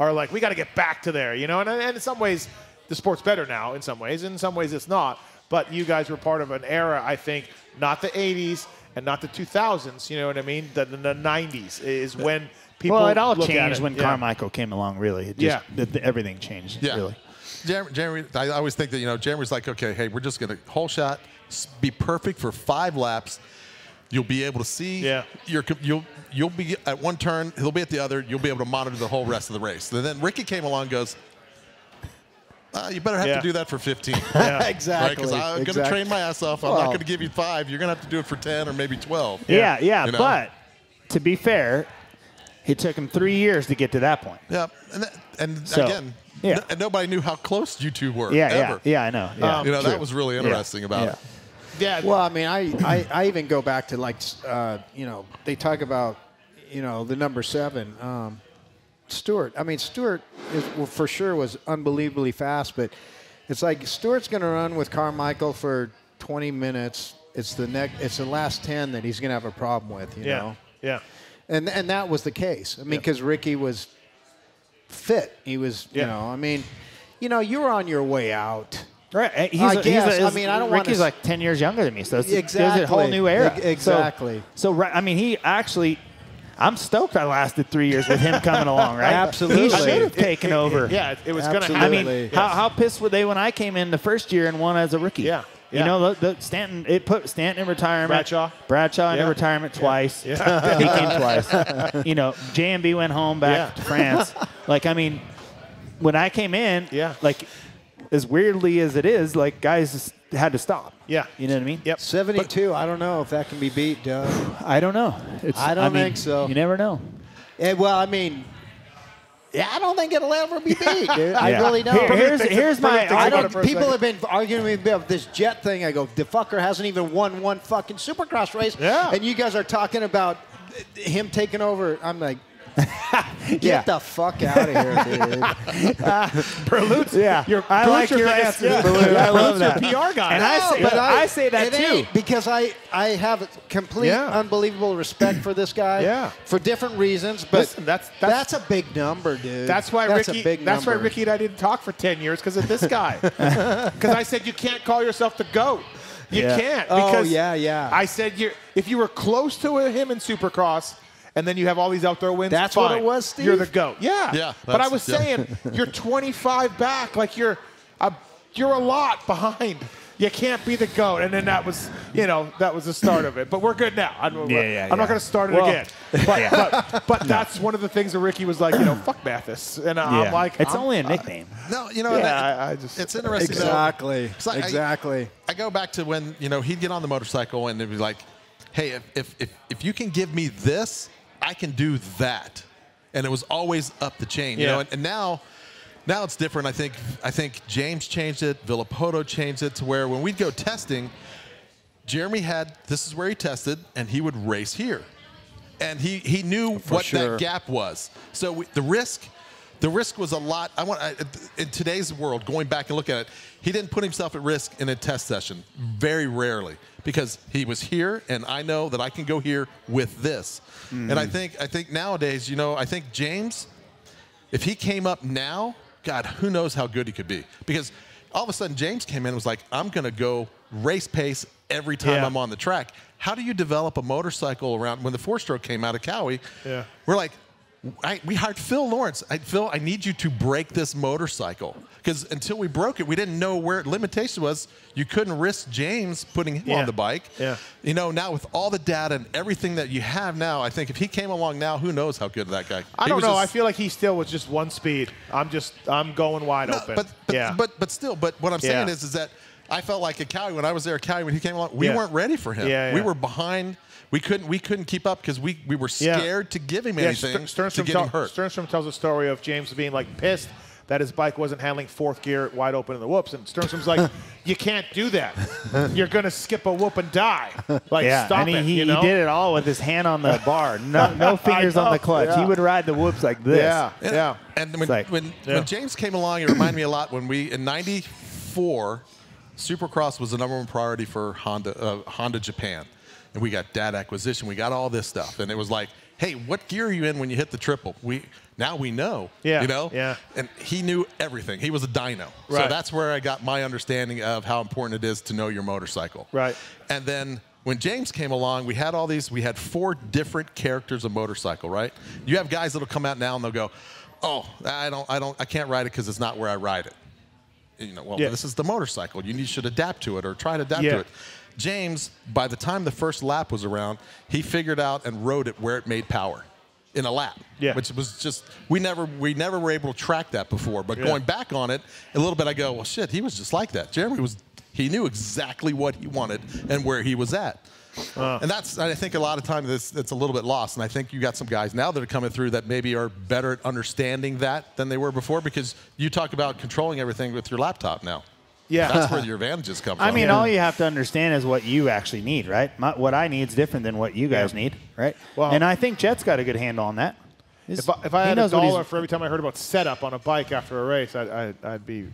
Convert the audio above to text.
are like, we got to get back to there, you know. And, and in some ways, the sport's better now. In some ways, in some ways, it's not. But you guys were part of an era, I think, not the '80s and not the 2000s. You know what I mean? The, the, the '90s is when people. well, it all look changed it. when Yeah. Carmichael came along. Really, it just, Yeah. the, the- everything changed. Yeah. Really. Jeremy, Jeremy, I always think that, you know, Jeremy's like, okay, hey, we're just going to whole shot, be perfect for five laps. You'll be able to see. Yeah. Your, you'll, you'll be at one turn, he'll be at the other. You'll be able to monitor the whole rest of the race. And then Ricky came along and goes, uh, you better have Yeah. to do that for 15. exactly. Because I'm going to train my ass off. I'm not going to give you five. You're going to have to do it for 10 or maybe 12. Yeah, yeah. You know? But to be fair, it took him three years to get to that point. Yeah. And, that, and So, again, yeah. n- and nobody knew how close you two were. Yeah, ever. yeah, yeah. I know. Yeah. You know, True. that was really interesting about Yeah. it. Yeah. Well, I mean, I, I, I even go back to like, uh, you know, they talk about, you know, the number seven, um, Stewart. I mean, Stewart is, well, for sure was unbelievably fast, but it's like Stewart's going to run with Carmichael for 20 minutes. It's the next, it's the last 10 that he's going to have a problem with, you yeah. know. Yeah. And and that was the case. I mean, because Ricky was fit. He was, Yeah. you know, I mean, you know, you were on your way out. Right. He's I a- he's guess. a- I mean, I don't Ricky's like 10 years younger than me, so it's, it's a whole new era. Ex- So- exactly. So, right, I mean, he actually, I'm stoked I lasted three years with him coming along, right? Absolutely. He should have taken it- over. Yeah, it, it was going to happen. I mean, Yes. how, how pissed were they when I came in the first year and won as a rookie? Yeah, You yeah. know, the, the Stanton, it put Stanton in retirement. Bradshaw. Bradshaw in retirement twice. Yeah. he came twice. you know, JMB went home back Yeah. to France. Like, I mean, when I came in, Yeah. like, as weirdly as it is, like, guys had to stop. Yeah. You know what I mean? Yep. 72. I don't know if that can be beat, Doug. I don't know. It's, I don't mean, think so. You never know. Eh, well, I mean, yeah, I don't think it'll ever be beat, dude. I really don't. Here- here's here's my. I don't, it for a people have been arguing with me about this Jett thing. I go, the fucker hasn't even won one fucking supercross race. Yeah. And you guys are talking about him taking over. I'm like, get Yeah. the fuck out of here, dude. Berlutz, Yeah. your, I like your your answer. Yeah. Berlutz. I love that. PR guy. And I say- but I say that too. because I I have complete Yeah. unbelievable respect for this guy. Yeah. For different reasons, but Listen, that's- that's- that's a big number, dude. That's why that's Ricky. A big that's why. Ricky and I didn't talk for ten years because of this guy. Because I said you can't call yourself the goat. You Yeah. can't. Oh, Because yeah, yeah. I said you if you were close to him in Supercross. And then you have all these outdoor wins. That's what it was, Steve? You're the goat. Yeah. Yeah, But I was yeah. saying you're 25 back. Like you're, a, you're a lot behind. You can't be the goat. And then that was, you know, that was the start of it. But we're good now. I'm, Yeah, yeah, I'm yeah. not going to start it Well- again. But, but, but that's one of the things that Ricky was like, you know, fuck Mathis. And Yeah. I'm like, it's I'm- only a nickname. No, you know, Yeah, that- I- I just- it's interesting. though. Exactly. I- exactly. I go back to when you know he'd get on the motorcycle and it'd be like, "Hey, if if if, if you can give me this, I can do that," and it was always up the chain. You know, and, and now. Now it's different. I think I think James changed it. Villopoto changed it to where when we'd go testing, Jeremy had this is where he tested, and he would race here, and he he knew what sure. that gap was. So we, the risk, the risk was a lot. I want I, in today's world, going back and look at it, he didn't put himself at risk in a test session. Very rarely, because he was here, and I know that I can go here with this. And I mm. think I think nowadays, you know, I think James, if he came up now, God, who knows how good he could be? Because all of a sudden James came in and was like, I'm going to go race pace every time Yeah. I'm on the track. How do you develop a motorcycle around when the four stroke came out of Kawi? Yeah. We're like, I, we hired Phil Lawrence. I, Phil, I need you to break this motorcycle. Because until we broke it, we didn't know where limitation was. You couldn't risk James putting him Yeah. on the bike. Yeah. You know, now with all the data and everything that you have now, I think if he came along now, who knows how good that guy I he don't know. just- I feel like he still was just one speed. I'm just, I'm going wide no, open. But but, yeah. but but still, but what I'm saying Yeah. is is that I felt like a Cali when I was there at Cali when he came along, we Yeah. weren't ready for him. Yeah, We were behind. We couldn't we couldn't keep up because we, we were Yeah. scared to give him yeah, anything Ster- to Sternstrom, get tell- him hurt. Sternstrom tells a story of James being like pissed that his bike wasn't handling fourth gear wide open in the whoops, and Sternstrom's like, "You can't do that. You're gonna skip a whoop and die. Like, Yeah, stop and he, it." he, you know? he did it all with his hand on the bar. No, no fingers on the clutch. yeah. He would ride the whoops like this. Yeah, yeah. And when, like- when, Yeah. when James came along, it reminded me a lot when we in '94, Supercross was the number one priority for Honda uh, Honda Japan, and we got data acquisition, we got all this stuff, and it was like, hey, what gear are you in when you hit the triple? We Now we know. Yeah, You know? yeah. And he knew everything. He was a dyno. So that's where I got my understanding of how important it is to know your motorcycle. Right. And then when James came along, we had all these, we had four different characters of motorcycle, right? You have guys that'll come out now and they'll go, Oh, I don't, I don't, I can't ride it because it's not where I ride it. You know, well, Yeah. this is the motorcycle. You need, should adapt to it or try to adapt Yeah. to it. James, by the time the first lap was around, he figured out and rode it where it made power in a lap. Yeah. Which was just we never we never were able to track that before. But Yeah. going back on it a little bit, I go, well, shit, he was just like that. Jeremy was he knew exactly what he wanted and where he was at. Uh. and that's I think a lot of times it's, it's a little bit lost. And I think you got some guys now that are coming through that maybe are better at understanding that than they were before because you talk about controlling everything with your laptop now. Yeah. That's where your advantages come from. I mean, all you have to understand is what you actually need, right? My, what I need is different than what you guys Yeah. need, right? Well- and I think Jett's got a good handle on that. He's- If I, if I he had a knows what he's- dollar for every time I heard about setup on a bike after a race, I'd, I'd, I'd be